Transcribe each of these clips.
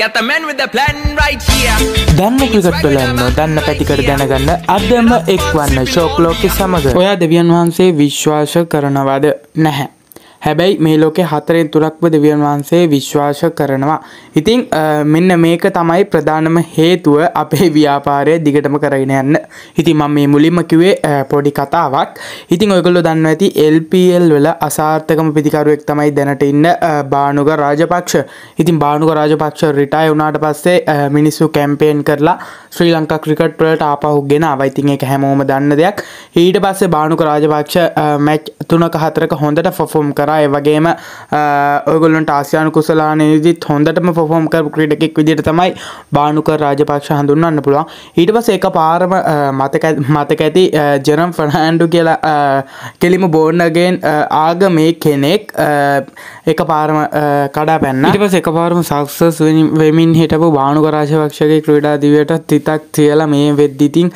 Got the man with the plan right here. දන්න cricket වලන්න දන්න පැතිකට දැනගන්න අදම එක් වන්න ශෝක්ලෝක සමඟ ඔයා දෙවියන් වහන්සේ විශ්වාස කරනවද නැහැ. හැබැයි මේ ලෝකෙ හතරෙන් තුරක්ව දෙවියන් වහන්සේ විශ්වාස කරනවා. ඉතිං මෙන්න මේක තමයි ප්‍රධානම හේතුව අපේ ව්‍යාපාරය දිගටම කරගෙන යන්න. ඉතින් මම මේ මුලින්ම කිව්වේ පොඩි කතාවක්. ඉතින් ඔයගොල්ලෝ දන්නවා ඇති LPL වල අසාර්ථකම පිතිකරුවෙක් තමයි දැනට ඉන්න බානුග රාජපක්ෂ. ඉතින් බානුග රාජපක්ෂ රිටයර් වුණාට පස්සේ මිනිස්සු කැම්පේන් කරලා ශ්‍රී ලංකා ක්‍රිකට් වලට ආපහු ගෙනාවා. ඉතින් ඒක හැමෝම දන්න දෙයක්. ඊට පස්සේ බානුග රාජපක්ෂ මැච් තුනක හතරක හොඳට ෆොෆෝම් කරා ඒ වගේම ඔයගොල්ලන්ට ආසියානු කුසලානයේදීත් හොඳටම ෆොෆෝම් කරපු ක්‍රීඩකෙක් විදිහට තමයි බානුක රාජපක්ෂ හඳුන්වන්න පුළුවන්. ඊට පස්සේ එක පාරම මතක මතක ඇති ජෙරම් ෆර්නෑන්ඩු කියලා කෙලිම බෝන්නගෙන් ආගමේ කෙනෙක් එක පාරම කඩා පැන්න ඊට පස්සේ එක පාරම සක්සස් වෙමින් හිටපු බානුක රාජපක්ෂගේ ක්‍රීඩා දිවියට තිතක් තියලා මේ වෙද්දිතින්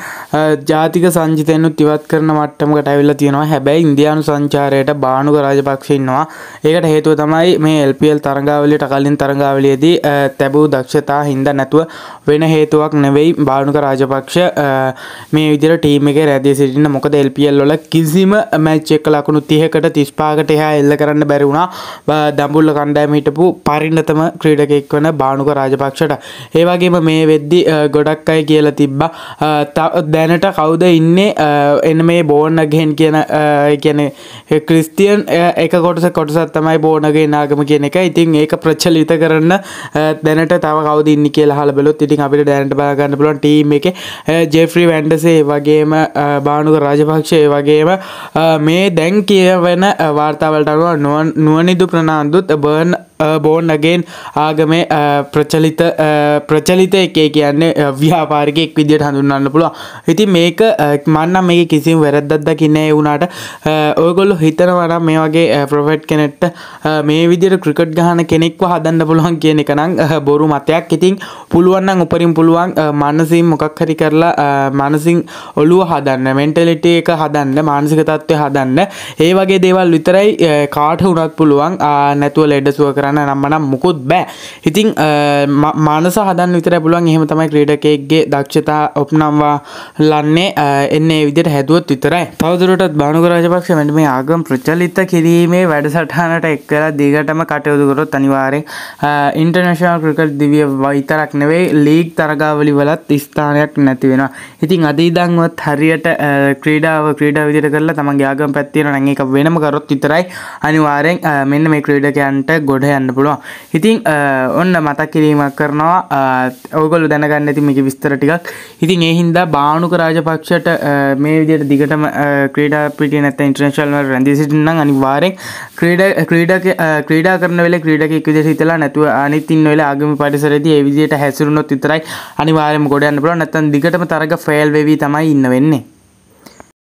ජාතික සංජිතයනුත් ඉවත් කරන මට්ටමකට ඇවිල්ලා තියෙනවා. හැබැයි ඉන්දියානු සංචාරයට බානුක රාජපක්ෂ ඉන්නවා. ඒකට හේතුව තමයි මේ LPL තරඟාවලියට කලින් තරඟාවලියේදී තැබූ දක්ෂතා හින්දා නැතුව වෙන හේතුවක් නෙවෙයි බානුක රාජපක්ෂ මේ විදිහට ටීම් එකේ රැඳී සිටින්න. මොකද LPL වල කිසිම මැච් එක ලකුණු 30කට 35කට එහා එල්ල කරන්න බැරි වුණා. දඹුල්ල කණ්ඩායම හිටපු පරිණතම ක්‍රීඩකෙක් වන බානුක රාජපක්ෂට. ඒ වගේම මේ වෙද්දි ගොඩක් අය කියලා තිබ්බා දැනට කවුද ඉන්නේ එන්න මේ බෝන්නගෙන් කියන කියන ක්‍රිස්තියන් එක කොටස කොටසත් තමයි බෝනගේ නාගම කියන එක. ඉතින් ඒක ප්‍රචලිත කරන්න දැනට තව කවුද ඉන්නේ කියලා අහලා බලුවොත් ඉතින් අපිට දැනට බලා ගන්න පුළුවන් ටීම් එකේ ජෙෆ්රි වැන්ඩසේ වගේම බානුක රාජපක්ෂ ඒ වගේම මේ දැන් කියවන වාර්තාවලට අනුව නුවනිදු ප්‍රනාන්දුත් බර්න් බෝන්නගෙන් ආගමේ ප්‍රචලිත ප්‍රචලිත එකේ කියන්නේ ව්‍යාපාරිකෙක් විදියට හඳුන්වන්න පුළුවන්. ඉතින් මේක මන්නම් මේක කිසිම වැරද්දක් දකින්නේ වුණාට. ඔයගොල්ලෝ හිතනවනම් මේ වගේ ප්‍රොෆෙට් කෙනෙක්ට මේ විදියට ක්‍රිකට් ගහන කෙනෙක්ව හදන්න පුළුවන් කියන එක නම් බොරු මතයක්. ඉතින් පුළුවන් නම් උපරිම පුළුවන් මනසින් මොකක් හරි කරලා මනසින් ඔළුව හදන්න මෙන්ටලිටි එක හදන්න මානසික තත්ත්වය හදන්න. ඒ වගේ දේවල් විතරයි කාට වුණත් පුළුවන් නැතුව ලෙඩසුව කරන්න නම් නම් මුකුත් බෑ. ඉතිං මානස හදන් විතර පුළුවන්. එහෙම තමයි ක්‍රීඩකෙක්ගේ දක්ෂතා ඔප්නම්වා ලන්නේ. එන්නේ විදිට හැදුවත් විතරයි. තවදුරටත් බානුක රජපක්ෂ මැට මේ ආගම් ප්‍රචලිත කිරීමේ වැඩසටහනට එක්කලා දිගටම කටයුතුකරොත් අනිවාරෙන් ඉන්ටර්නශනල් ක්‍රිකට් දිවිය වයිතරක් නෙවෙයි ලීග් තරගාවලි වලත් ස්ථානයක් නැති වෙනවා. ඉතින් අදීදංවත් හරියට ක්‍රීඩාව ක්‍රීඩා විදිට කරලා තමන්ගේ ආගම් පැත්තියෙන නැ එක වෙනම කරොත් විතරයි. අනිවාරෙන් මෙන්න මේ ක්‍රීඩකයන්ට ගොඩ යන්න පුළුවන්. ඉතින් ඔන්න මතක් කිරීමක් කරනවා. ඔගොලු දැනගන්න ඇති මේක විස්තර ටිකක්. ඉතින් ඒ හින්දා බානුක රාජපක්ෂට මේ විදියට දිගටම ක්‍රීඩා පිටිය නැත්නම් ඉන්ටර්නැෂනල් වල රැඳී සිටින්න නම් අනිවාර්යෙන්. ක්‍රීඩා ක්‍රීඩක ක්‍රීඩා කරන වෙලේ ක්‍රීඩකෙක් විදිහට හිතලා නැතුව අනිත් ඉන්න වෙලේ ආගමික පරිසරයේදී ඒ විදිහට හැසිරුණොත් විතරයි අනිවාර්යෙන්ම ගොඩ යන්න පුළුවන්. නැත්නම් දිගටම තරග ෆේල් වෙවි තමයි ඉන්න වෙන්නේ.